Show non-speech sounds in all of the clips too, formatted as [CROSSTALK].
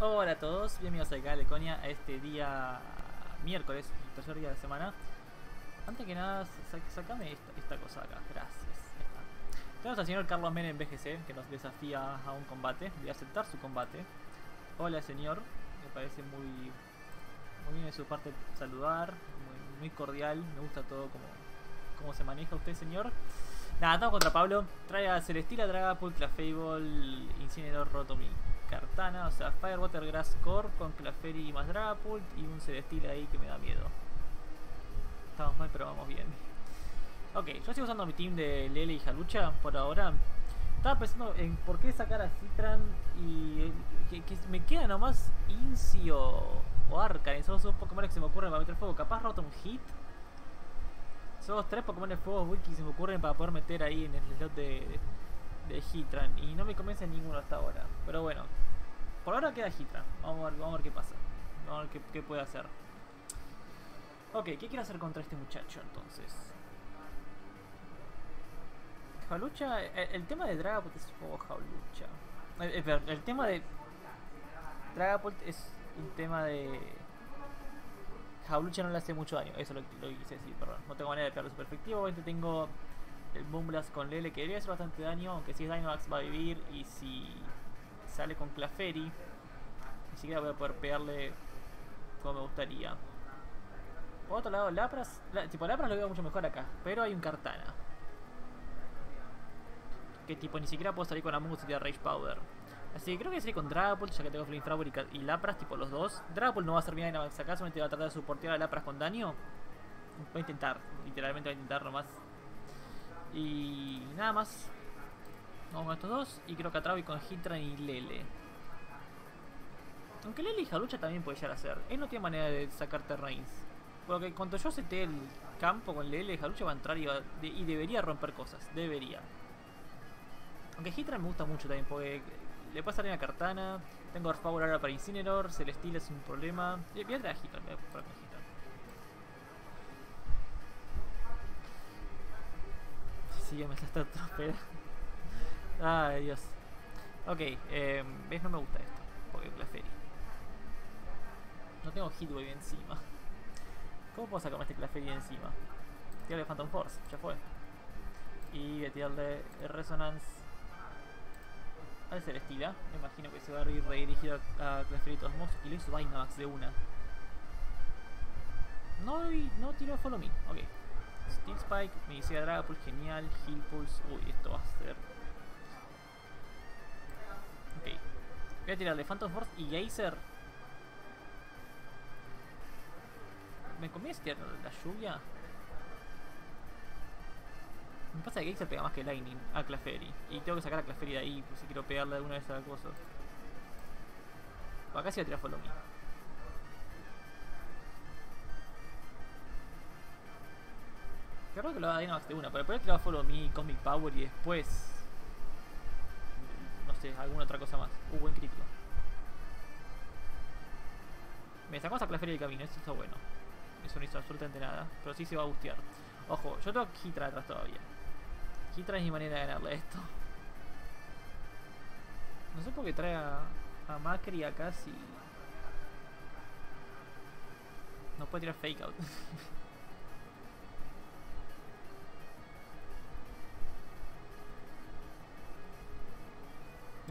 Hola a todos, bienvenidos acá a Leconia a este día miércoles, tercer día de semana. Antes que nada, sa- sacame esta, cosa acá, gracias. Tenemos al señor Carlos Menem BGC que nos desafía a un combate. Voy aceptar su combate. Hola señor, me parece muy, muy bien de su parte saludar, muy, cordial, me gusta todo como, cómo se maneja usted señor. Nada, estamos contra Pablo. Trae a Celestila, Dragapult, Clefable, Incinerador Rotomi, Cartana, o sea, Firewater Grass Core con Clefairy más Dragapult y un Celestila ahí que me da miedo. Estamos mal, pero vamos bien. Ok, yo sigo usando mi team de Lele y Halucha por ahora. Estaba pensando en por qué sacar a Citran y que, me queda nomás Inci o, o Arcanine. Son los dos Pokémon que se me ocurren para meter fuego. Capaz Rotom Hit. Son los tres Pokémon de fuego wiki que se me ocurren para poder meter ahí en el slot de, de Hitran. Y no me convence ninguno hasta ahora. Pero bueno, por ahora queda Hitran. Vamos a ver, qué pasa. Vamos a ver qué, qué puede hacer. Ok, ¿qué quiero hacer contra este muchacho entonces? Jaulucha, el, el tema de Dragapult es un poco Jaulucha. El, el- perdón, el tema de Dragapult es un tema de. Jaulucha no le hace mucho daño, eso lo, lo quise decir, perdón. No tengo manera de pegarle super efectivo. Obviamente tengo el Boom Blast con Lele que debería hacer bastante daño, aunque si es Dynamax va a vivir. Y si sale con Clefairy, ni siquiera voy a poder pegarle como me gustaría. Por otro lado, Lapras, la- tipo Lapras lo veo mucho mejor acá, pero hay un Cartana. Que tipo ni siquiera puedo salir con Amogus y tirar Rage Powder. Así que creo que salir con Dragapult, ya que tengo Flame Flower y, Lapras, tipo los dos. Dragapult no va a servir bien acá, solamente va a tratar de soportear a Lapras con daño. Voy a intentar, literalmente voy a intentar nomás. Y nada más. Vamos con estos dos. Y creo que atrás voy con Hitran y Lele. Aunque Lele y Halucha también puede llegar a ser. Él no tiene manera de sacar Terrains. Porque cuando yo sete el campo con Lele, Halucha va a entrar y, va- de- y debería romper cosas. Debería. Aunque Hitran me gusta mucho también porque le puede salir a Cartana. Tengo Earth ahora para Incineroar. Celestil es un problema. Eh, Voy a traer a Hitran. Voy a probar con Hitran. Sí, me [LAUGHS] está trompera. Ay, Dios. Ok, eh, ¿ves? No me gusta esto. Porque Clefairy. No tengo Hitwave encima. ¿Cómo puedo sacarme este Clefairy encima? Tirarle Phantom Force, ya fue. Y voy a tirarle Resonance al Celestila. Me imagino que se va a ir redirigido a Clefairy modos. Y le hizo Dynamax de una. No, no tiró Follow Me. Ok. Steel Spike, Medicina Dragapult, genial. Heal Pulse. Uy, esto va a ser. Ok. Voy a tirarle Phantom Force y Geyser. ¿Me conviene tirar la lluvia? Me pasa que Geyser pega más que Lightning a Clefairy. Y tengo que sacar a Clefairy de ahí por si quiero pegarle alguna vez a la cosa. Acá sí voy a tirar Follow Me. Qué raro que lo haga Dynamax de una, pero después tirar Follow Me, Cosmic Power y después. No sé, alguna otra cosa más. Uh, buen crítico. Me sacamos a Clefairy del camino, esto está bueno. Eso no hizo absolutamente nada, pero sí se va a bustear. Ojo, yo tengo Hitra atrás todavía. Hitra es mi manera de ganarle esto. No sé por qué trae a, a Macri acá si. No puede tirar fake out. [LAUGHS]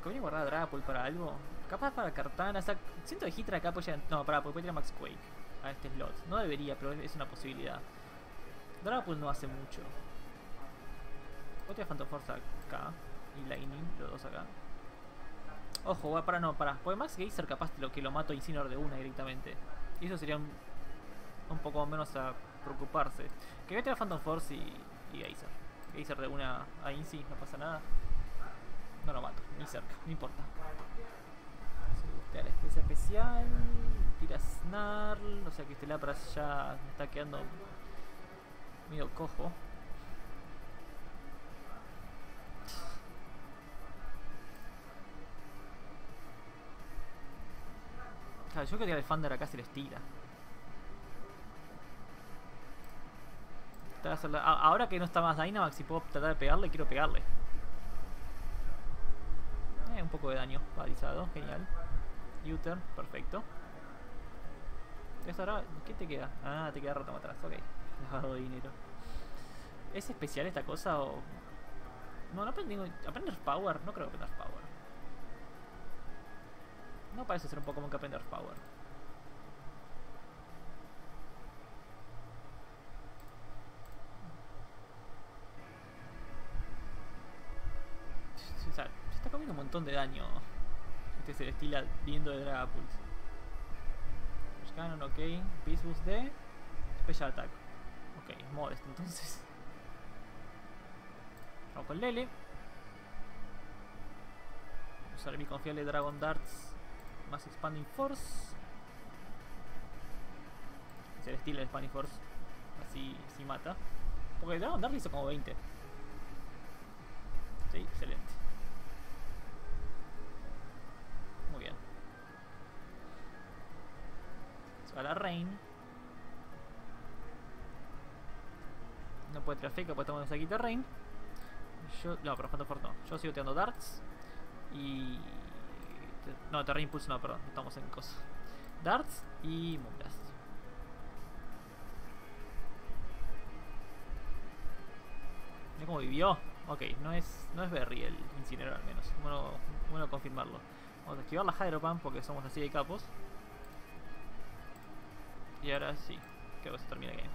conviene guardar a Dragapult para algo? Capaz para Cartana, siento que Hitra acá llegar- No, para, porque puede tirar Max Quake a este slot. No debería, pero es una posibilidad. Dragapult no hace mucho. Voy a tirar Phantom Force acá y Lightning, los dos acá. Ojo, va para no, para. Porque Max Geyser capaz lo que lo mato Incineroar de una directamente. Y eso sería un, un poco menos a preocuparse. Que voy a tirar Phantom Force y, y Geyser. Geyser de una a Inci, no pasa nada. No lo mato, ni cerca, no importa. Se busca la especie especial. Tira Snarl. O sea que este Lapras ya me está quedando medio cojo. Yo quería el Thunder acá se les tira. Ahora que no está más Dynamax y puedo tratar de pegarle, quiero pegarle. Un poco de daño paralizado, genial. U-turn, perfecto. ¿Esto ahora? ¿Qué te queda? Ah, te queda rato atrás, ok. [LAUGHS] Lavado de dinero. ¿Es especial esta cosa o.? No, no aprendí. ¿Aprender Power? No creo que aprender Power. No parece ser un Pokémon que aprender Power. Montón de daño. Este Celestila viendo de Dragapult. Cannon, ok. Beast Boost de Special Attack. Ok, Modest entonces. Vamos con Lele. Usar mi confiable Dragon Darts más Expanding Force. Celestil el Expanding Force. Así, así mata. Porque Dragon Dart hizo como 20. Sí, excelente. Va la Rain. No puede tirar tomar un saquito de Rain. Yo, no, pero Phantom Force no. Yo sigo tirando darts. Y. No, Terra Impulse no, perdón. Estamos en cosa. Darts y Moonblast. Mira cómo vivió. Ok, no es, no es Berry el incinerador al menos. Bueno, bueno confirmarlo. Vamos a esquivar la Hydropan porque somos así de capos. Y ahora sí, que se termina el game.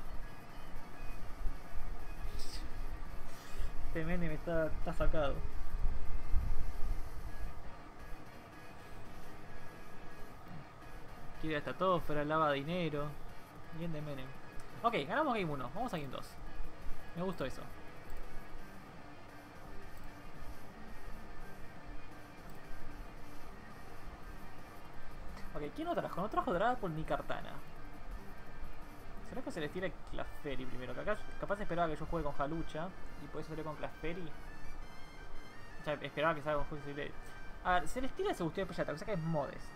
Este meme está, está sacado. Quiere hasta todo, fuera lava dinero. Bien de Menem. Ok, ganamos game 1, vamos a game 2. Me gustó eso. Ok, ¿quién no trajo? No trajo Dragapult ni Cartana. ¿Será que se les tira Clefairy primero? Que acá capaz esperaba que yo juegue con Halucha y por eso salió con Clefairy. O sea, esperaba que salga con Juicy A ver, Celestina se gustó de Special Attack, o sea que es Modest.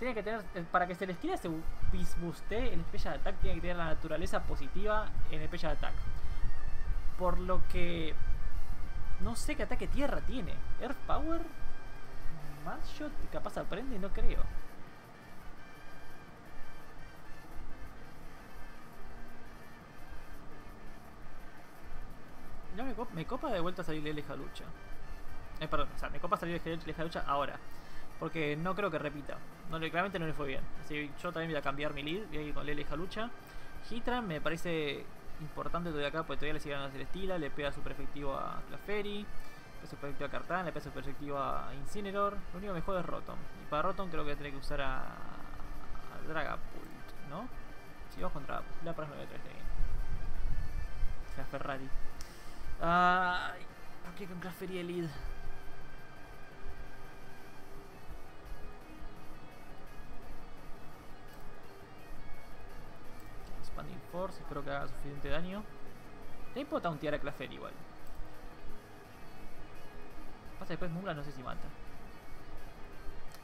Tiene que tener, eh, para que Celestina se booste el Special Attack, tiene que tener la naturaleza positiva en el Special Attack. Por lo que no sé qué ataque tierra tiene. Earth Power, Shot, capaz aprende, no creo. Me, copa, de vuelta salir Lele Jalucha. Eh, perdón, o sea, me copa salir Lele Jalucha ahora. Porque no creo que repita. No, claramente no le fue bien. Así que yo también voy a cambiar mi lead. Voy a ir con Lele Jalucha. Hitran me parece importante todavía acá porque todavía le siguen a Celestila. Le pega super efectivo a Clefairy. Le pega super efectivo a Cartán. Le pega super efectivo a Incineroar. Lo único que me juega es Rotom. Y para Rotom creo que a que usar a, a Dragapult, ¿no? Si sí, vamos con Dragapult. La próxima vez este game. O sea, Ferrari. Ay, ¿por qué con el lead? Expanding Force, espero que haga suficiente daño. También puedo tauntear a Clefairy igual. Pasa después Mula no sé si mata.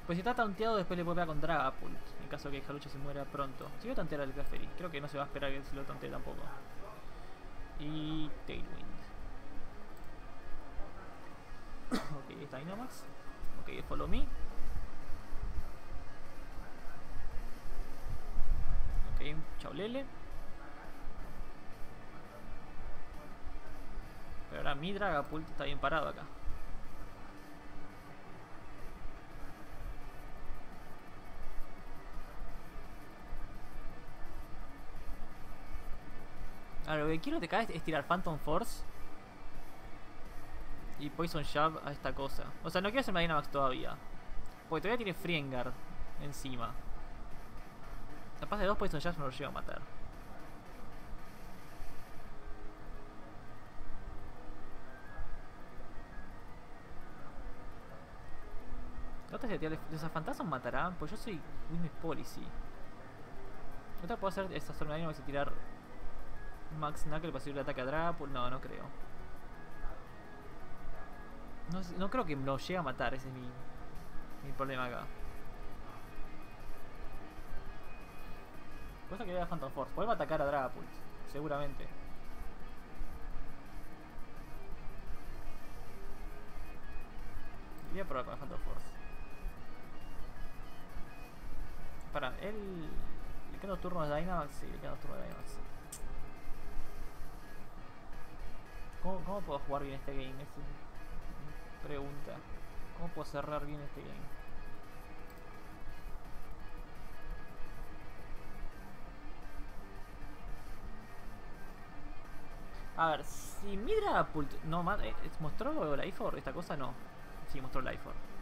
Pues si está taunteado después le puede pegar con Dragapult. En caso de que Halucha se muera pronto. Si voy a tauntear al Clefairy. Creo que no se va a esperar que se lo tantee tampoco. Y Tailwind. Ok, follow me. Ok, chao Lele. Pero ahora mi Dragapult está bien parado acá. Ahora lo que quiero te cae es tirar Phantom Force y Poison Jab a esta cosa. O sea, no quiero hacer una Dynamax todavía. Porque todavía tiene Friengard encima. Capaz de dos Poison Jabs no lo lleva a matar. ¿Otra de ¿Los fantasmas matarán? Pues yo soy Witness Policy. Otra puedo hacer esta zona y tirar Max Knuckle para subir el ataque a Drapul. No, no creo. No, no, creo que lo llegue a matar, ese es mi, mi problema acá. Cosa que a Phantom Force. Vuelve a atacar a Dragapult, seguramente. Voy a probar con Phantom Force. Para, él. ¿Le quedan dos turnos de Dynamax? Sí, le quedan dos turnos de Dynamax. ¿Cómo, ¿Cómo puedo jugar bien este game? Pregunta. ¿Cómo puedo cerrar bien este game? A ver, si Midra no eh, mostró Life Orb esta cosa no. Sí, mostró Life Orb.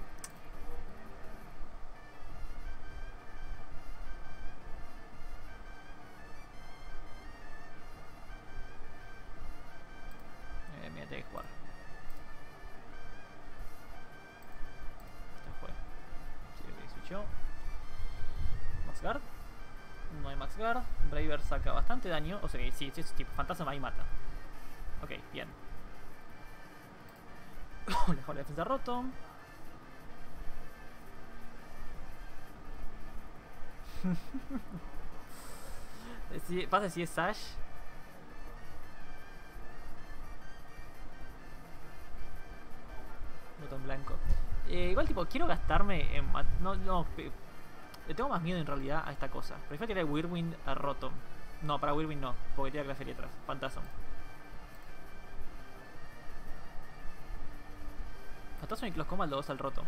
No hay Max Guard. Braver saca bastante daño. O sea que sí, sí, es tipo fantasma ahí mata. Ok, bien. [LAUGHS] La defensa roto. [LAUGHS] si, pasa si es Sash. Botón blanco. Eh, igual tipo, quiero gastarme en... No, no, le tengo más miedo en realidad a esta cosa. Prefiero tirar Whirlwind a Rotom. No, para Whirlwind no, porque tira clase atrás. Fantasma. Fantasma y Closcoma al 2 al roto.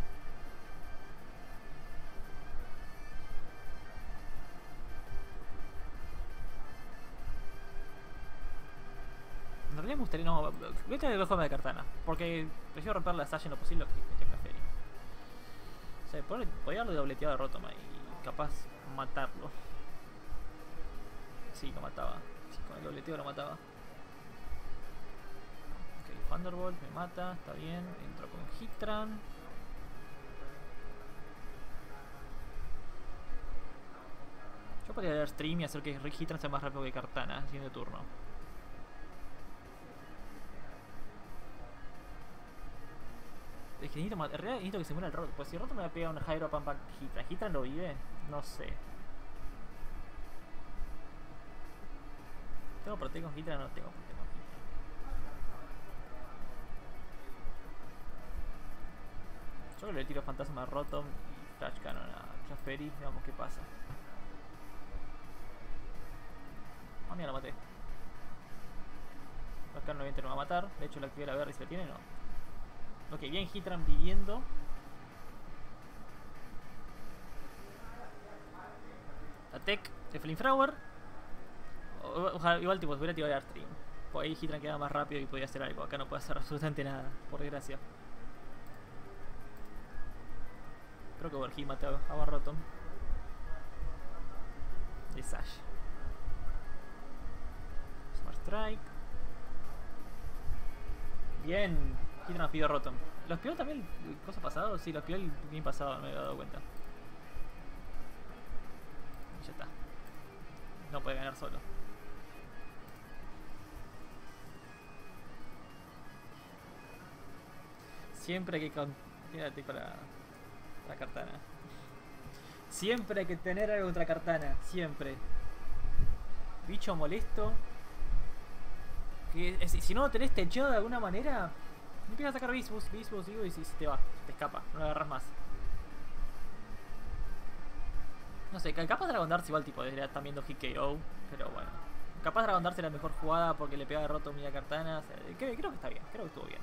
En realidad me gustaría. No, voy a tener el forma de Cartana. Porque prefiero romper la Sash en lo posible que este Café. O sea, podría haberlo dobleteado de Rotoma y capaz matarlo. Sí, lo mataba. Sí, con el dobleteo lo mataba. Thunderbolt me mata, está bien. Entro con Hitran. Yo podría dar stream y hacer que Hitran sea más rápido que Cartana, de turno. Que en realidad necesito que se muera el Roto. Pues si Roto me va a pegar un Hydro Pump Hitran, ¿Hitran lo vive? No sé. ¿Tengo por con Hitran? No tengo por Yo le tiro fantasma a Rotom y Flash Cannon a Clefairy, veamos qué pasa. Ah, mira, lo maté. Flash Cannon obviamente no va a matar. De hecho, la activé la ver si la tiene, no. Ok, bien Hitran viviendo. Attack de Flamethrower. Ojalá, igual tipo, hubiera tirado Stream. Pues ahí Hitran queda más rápido y podía hacer algo. Acá no puede hacer absolutamente nada, por desgracia. Creo que Overheat mate a Barroton. Y Sash. Smart Strike. Bien. Hidra pidió Rotom. ¿Los pidió también el cosa pasado? Sí, los pidió el game pasado, me he dado cuenta. Ya está. No puede ganar solo. Siempre hay que continuarte para la Cartana. Siempre hay que tener algo contra Cartana. Siempre. Bicho molesto. Que si no lo tenés techado de alguna manera, empieza a sacar bisbos, bisbos, digo, y si te va, te escapa, no lo agarras más. No sé, capaz Dragon Dart igual tipo debería estar viendo HKO, pero bueno. Capaz Dragon Dart la mejor jugada porque le pega roto a Cartana. creo, creo, que está bien, creo que estuvo bien.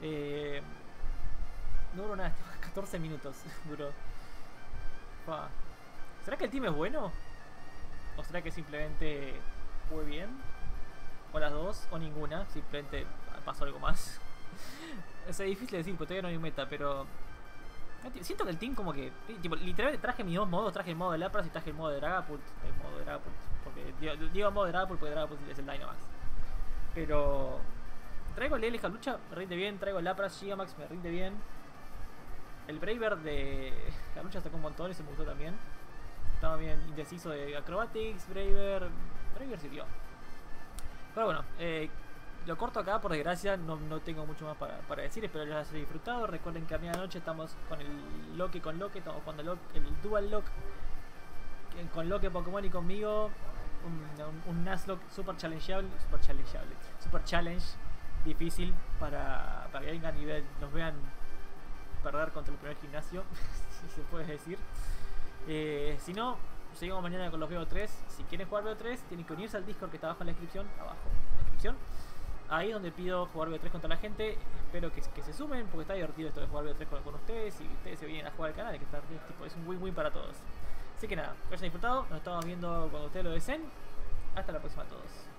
Eh, no duró nada, 14 [LAUGHS] minutos [LAUGHS] duró. ¿Será que el team es bueno? ¿O será que simplemente fue bien? ¿O las dos? ¿O ninguna? Simplemente pasó algo más. [LAUGHS] es difícil de decir, porque todavía no hay meta, pero... Siento que el team como que... Tipo, literalmente traje mis dos modos, traje el modo de Lapras y traje el modo de Dragapult. El modo de Dragapult. Porque digo, modo de Dragapult porque Dragapult es el Dynamax. Pero... Traigo el Leleja Lucha, me rinde bien. Traigo el Lapras Gigamax, me rinde bien. El Braver de [LAUGHS] la lucha sacó un montón y se me gustó también. Estaba bien indeciso de Acrobatics, Braver. Braver sirvió. Pero bueno, eh, lo corto acá, por desgracia, no, no tengo mucho más para, para, decir. Espero que les haya disfrutado. Recuerden que a noche estamos con el Loki con Loki, estamos jugando el, Dual Lock con Loki Pokémon y conmigo. Un, un, Nuzlocke super challengeable, super challengeable, super challenge difícil para, para que vengan y nos vean perder contra el primer gimnasio, [LAUGHS] si se puede decir. Eh, si no, seguimos mañana con los BO3. Si quieren jugar BO3, tienen que unirse al Discord que está abajo en la descripción. Abajo, en la descripción. Ahí es donde pido jugar BO3 contra la gente. Espero que, que se sumen porque está divertido esto de jugar BO3 con, con ustedes. Y ustedes se vienen a jugar al canal, que está, tipo, es un win-win para todos. Así que nada, que hayan disfrutado. Nos estamos viendo cuando ustedes lo deseen. Hasta la próxima a todos.